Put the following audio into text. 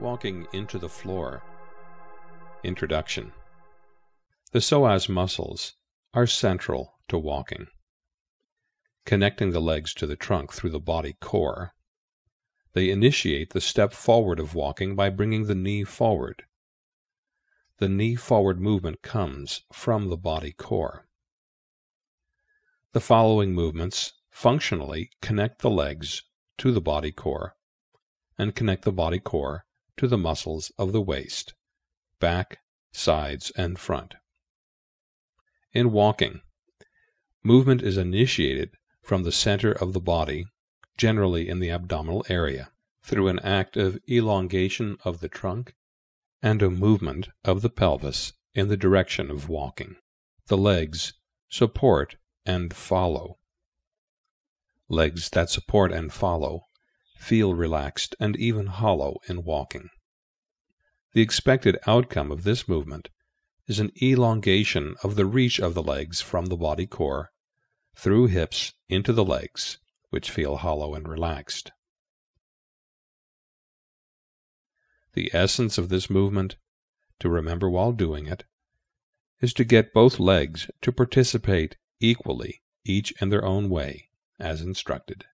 Walking into the floor. Introduction The psoas muscles are central to walking. Connecting the legs to the trunk through the body core, they initiate the step forward of walking by bringing the knee forward. The knee forward movement comes from the body core. The following movements functionally connect the legs to the body core and connect the body core to the muscles of the waist, back, sides, and front. In walking, movement is initiated from the center of the body, generally in the abdominal area, through an act of elongation of the trunk and a movement of the pelvis in the direction of walking. The legs support and follow. Legs that support and follow feel relaxed and even hollow in walking. The expected outcome of this movement is an elongation of the reach of the legs from the body core through hips into the legs, which feel hollow and relaxed. The essence of this movement, to remember while doing it, is to get both legs to participate equally, each in their own way, as instructed.